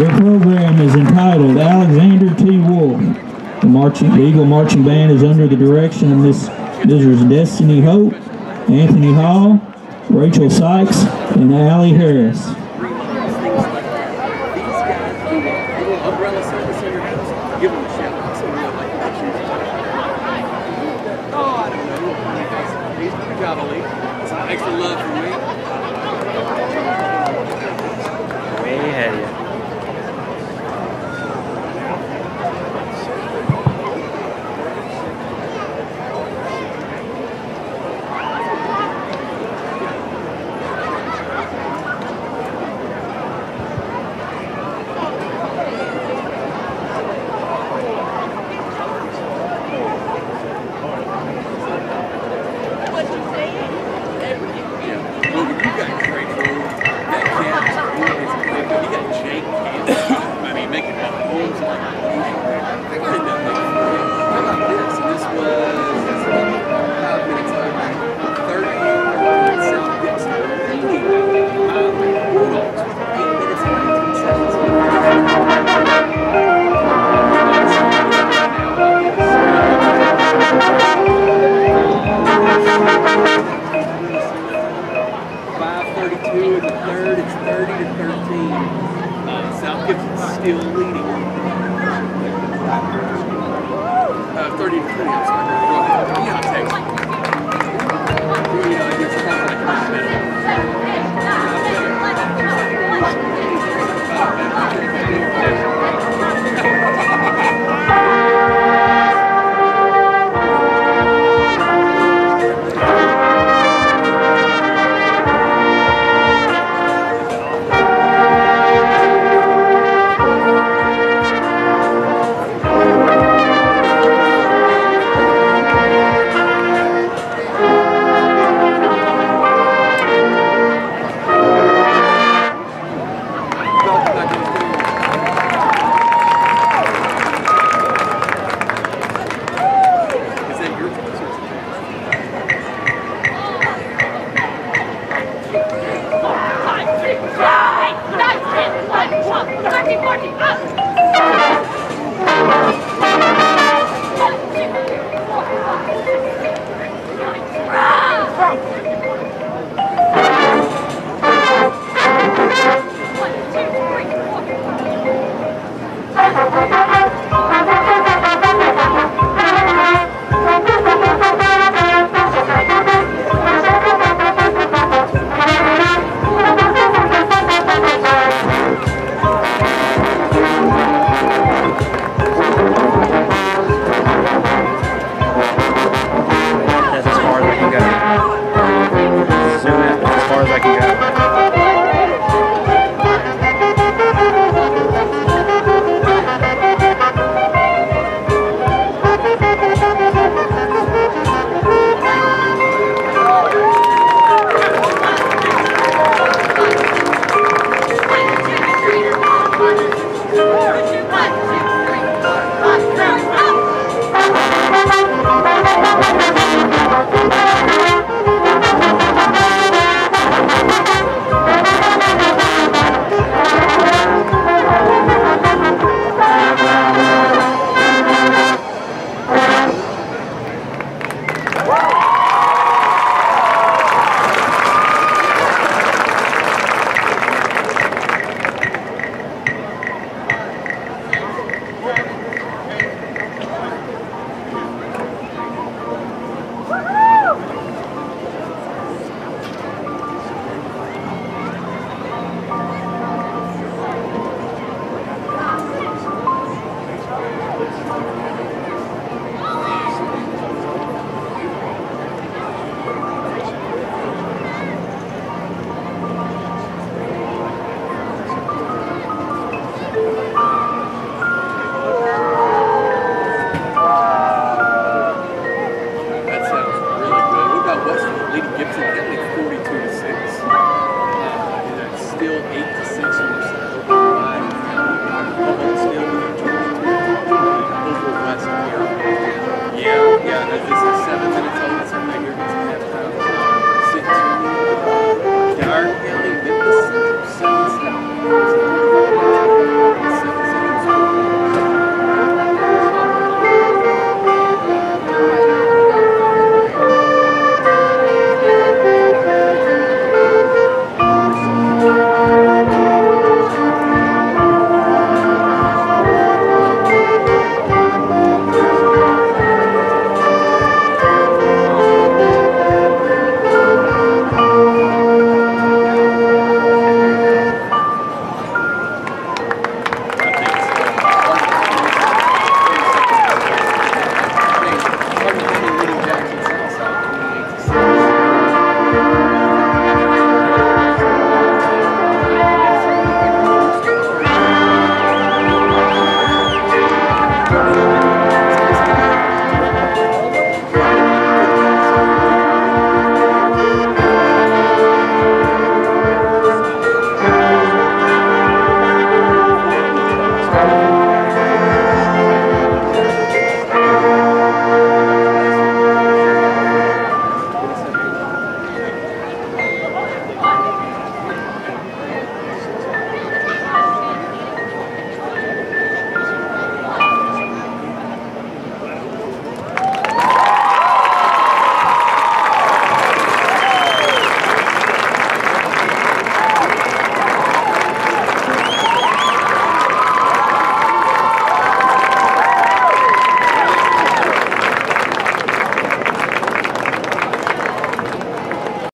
The program is entitled Alexander T. Wolf. The marching, the Eagle Marching Band is under the direction of Miss Mrs. Destiny Hope, Anthony Hall, Rachel Sykes, and Allie Harris. house, give them Got. I mean, making my homes like I think I about this? This was five minutes over. 30 Central Dixon. Bulldogs. Eight minutes and 19 seconds. Five thirty-two in the third. It's thirty to thirteen. Uh, South Gibson's still leading. Uh, thirty to twenty. I'm sorry. Yeah, That's as